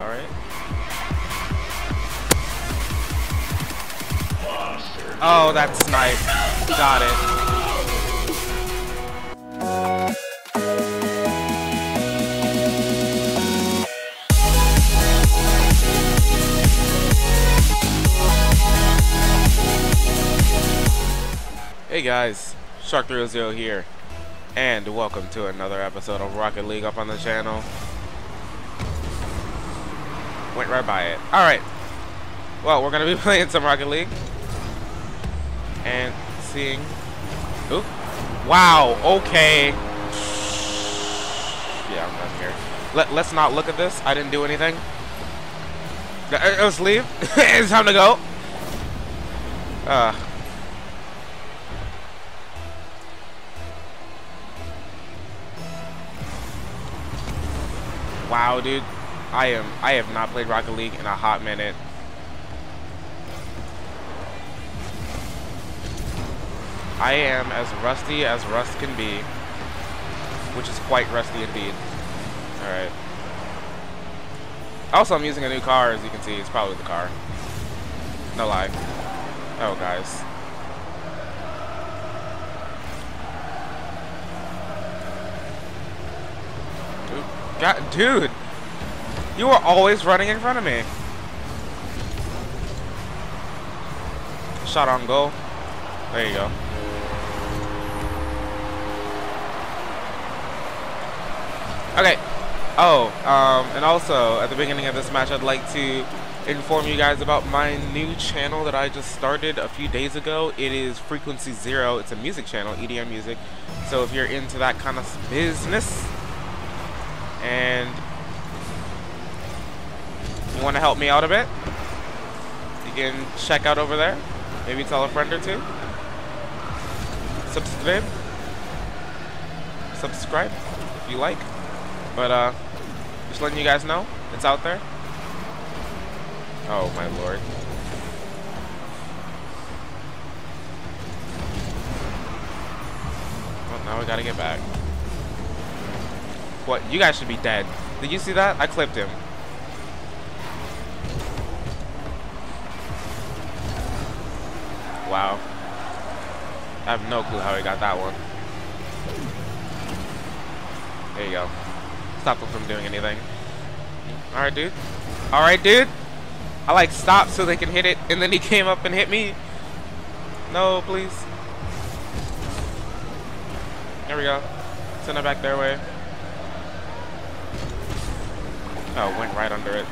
Alright. Oh, that's snipe. Got it. Hey guys, Shark3ozero here, and welcome to another episode of Rocket League up on the channel. Went right by it. Alright, well, we're gonna be playing some Rocket League, and seeing... Oop. Wow, okay. Yeah, I'm done here. Let, let's not look at this. I didn't do anything. Uh, Let's leave. it's time to go. Uh, Wow, dude. I am I have not played Rocket League in a hot minute. I am as rusty as rust can be, which is quite rusty indeed. Alright. Also, I'm using a new car, as you can see. It's probably the car. No lie. Oh, guys. God, dude, you are always running in front of me. Shot on goal. There you go. Okay. Oh, um, and also at the beginning of this match, I'd like to inform you guys about my new channel that I just started a few days ago. It is Frequency Zero. It's a music channel, EDM music. So if you're into that kind of business, and you want to help me out a bit, you can check out over there. Maybe tell a friend or two. Subscribe. Subscribe if you like. But uh, just letting you guys know, it's out there. Oh my lord. Well, now we gotta get back. What? You guys should be dead. Did you see that? I clipped him. Wow. I have no clue how he got that one. There you go. Stop him from doing anything. Alright, dude. Alright, dude. I like stopped so they can hit it, and then he came up and hit me. No, please. There we go. Send it back their way. Oh, went right under it.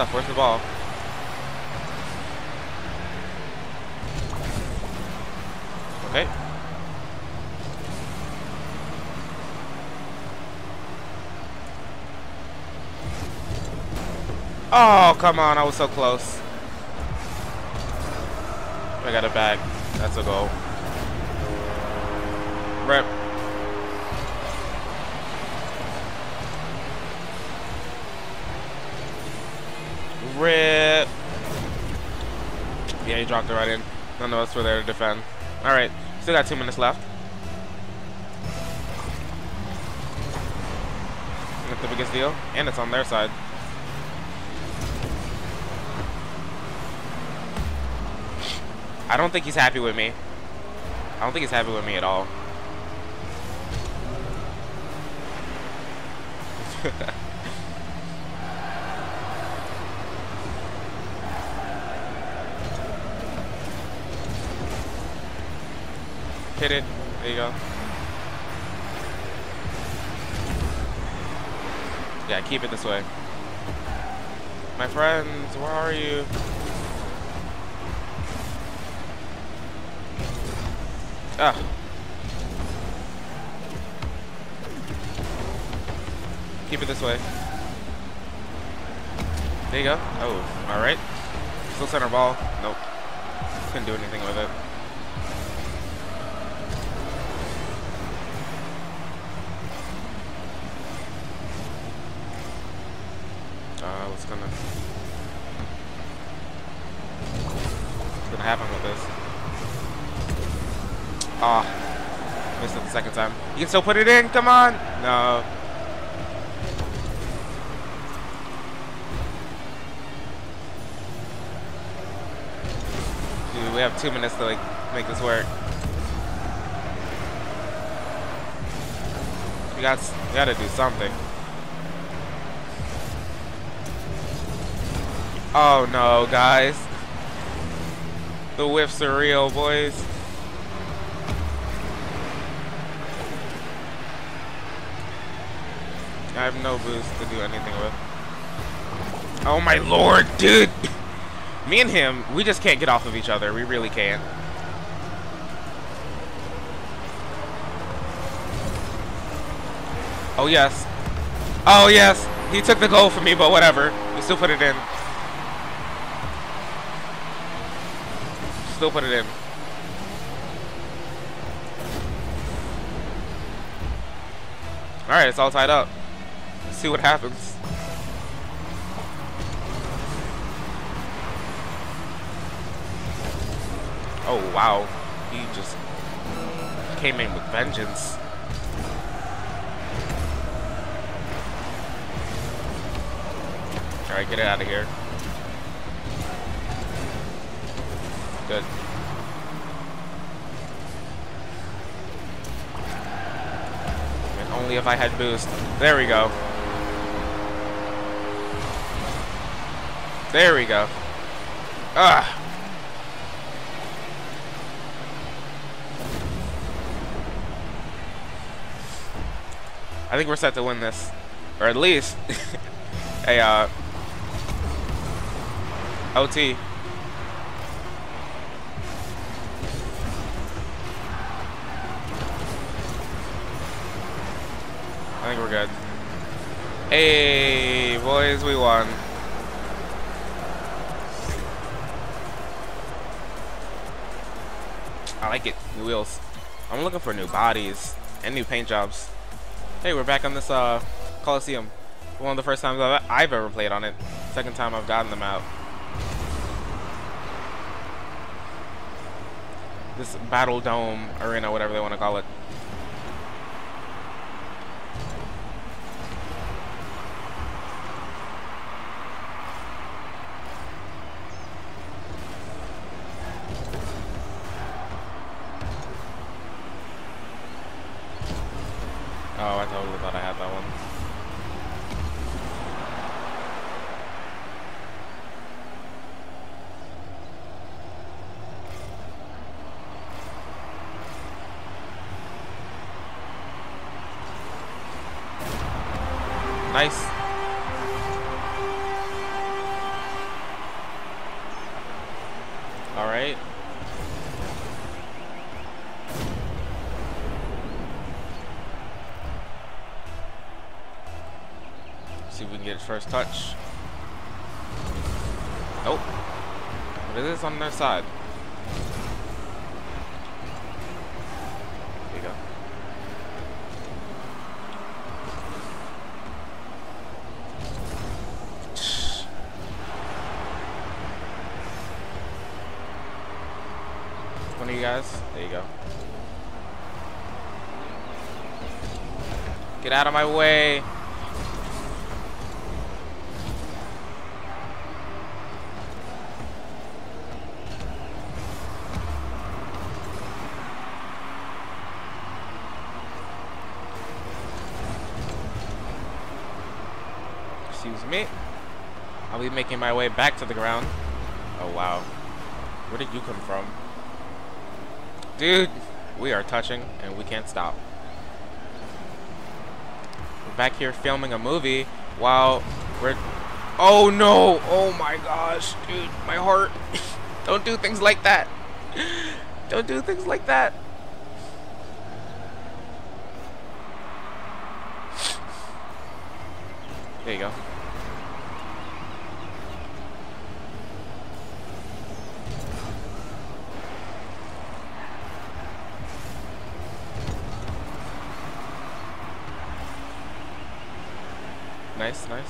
Stuff. Where's the ball? Okay. Oh, come on. I was so close. I got it back. That's a goal. Rep. Rip. Yeah, he dropped it right in. None of us were there to defend. Alright, still got two minutes left. That's the biggest deal. And it's on their side. I don't think he's happy with me. I don't think he's happy with me at all. Hit it. There you go. Yeah, keep it this way. My friends, where are you? Ah. Keep it this way. There you go. Oh, alright. Still center ball. Nope. Couldn't do anything with it. Gonna... What's gonna happen with this? Oh, missed it the second time. You can still put it in. Come on. No. Dude, we have two minutes to like make this work. We got, we got to do something. Oh no, guys. The whiffs are real, boys. I have no boost to do anything with. Oh my lord, dude! Me and him, we just can't get off of each other. We really can't. Oh yes. Oh yes! He took the goal from me, but whatever. We still put it in. It in. Alright, it's all tied up Let's see what happens. Oh, wow. He just came in with vengeance. Alright, get it out of here. Good. And only if I had boost. There we go. There we go. Ah. I think we're set to win this. Or at least a uh, OT. I think we're good. Hey, boys, we won. I like it. New wheels. I'm looking for new bodies and new paint jobs. Hey, we're back on this uh, Coliseum. One of the first times I've, I've ever played on it. Second time I've gotten them out. This Battle Dome Arena, whatever they want to call it. Oh, I totally thought I had that one. Nice. All right. See if we can get his first touch. Nope. It is on their side. There you go. Of you guys. There you go. Get out of my way. Excuse me. I'll be making my way back to the ground. Oh, wow. Where did you come from? Dude, we are touching and we can't stop. We're back here filming a movie while we're... Oh, no! Oh, my gosh. Dude, my heart. Don't do things like that. Don't do things like that. There you go. Nice, nice.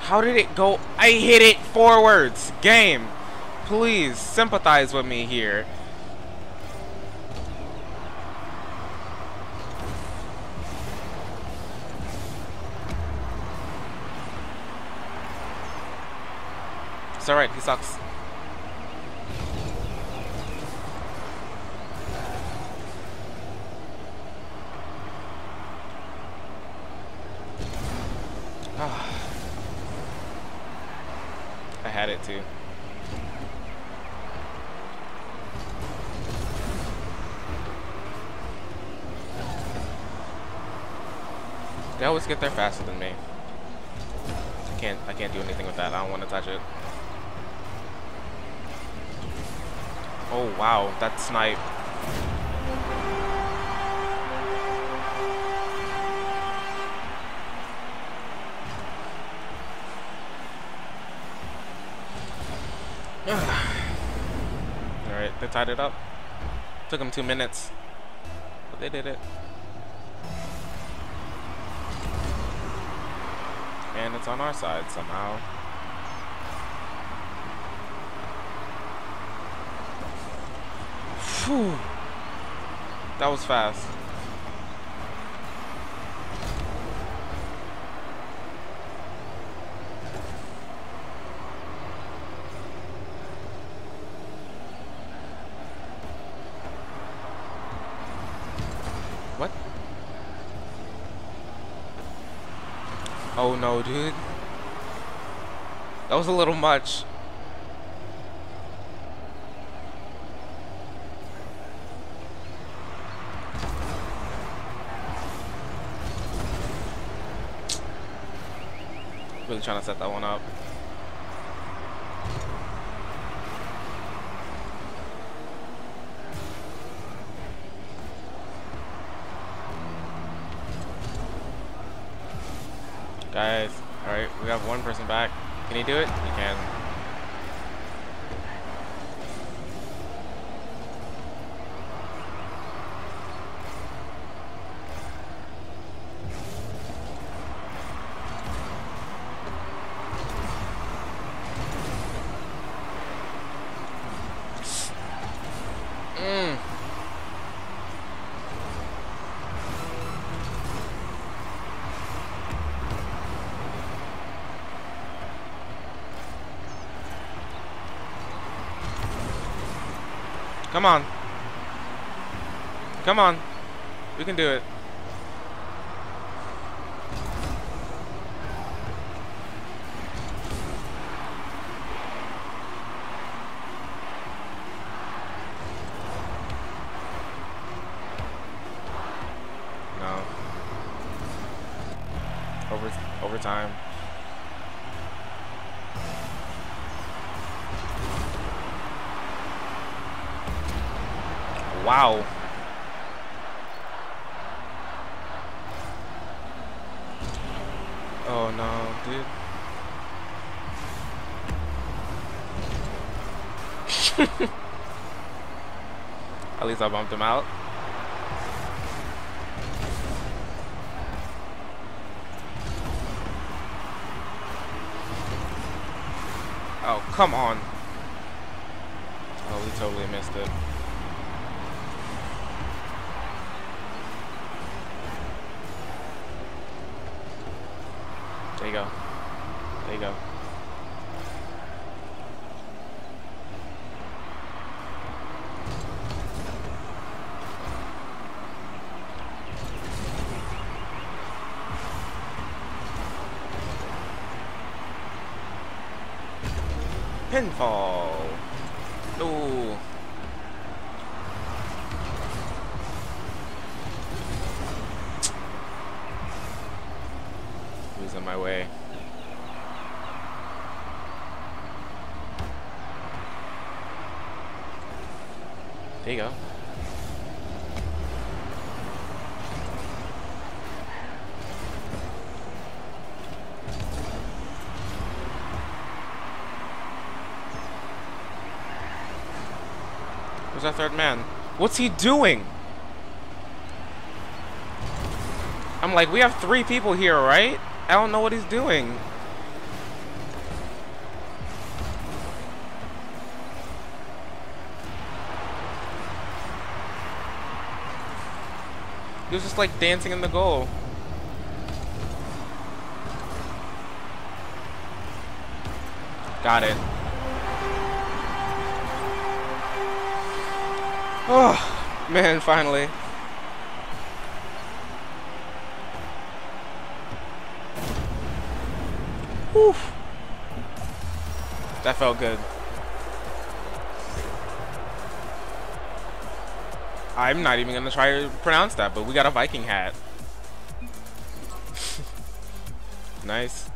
How did it go? I hit it forwards. Game. Please sympathize with me here. It's alright, he sucks. I had it too. They always get there faster than me. I can't I can't do anything with that. I don't want to touch it. Oh wow, that snipe. They tied it up. Took them two minutes. But they did it. And it's on our side somehow. Phew. That was fast. No, dude. That was a little much. Really trying to set that one up. Guys, alright, we have one person back. Can he do it? He can. Come on. Come on. We can do it. No. Over overtime. Wow. Oh no, dude. At least I bumped him out. Oh, come on. Oh, we totally missed it. You go. There you go. Pinfall. My way? There you go. Where's that third man? What's he doing? I'm like, we have three people here, right? I don't know what he's doing. He was just like dancing in the goal. Got it. Oh, man, finally. Whew. That felt good. I'm not even gonna try to pronounce that, but we got a Viking hat. nice.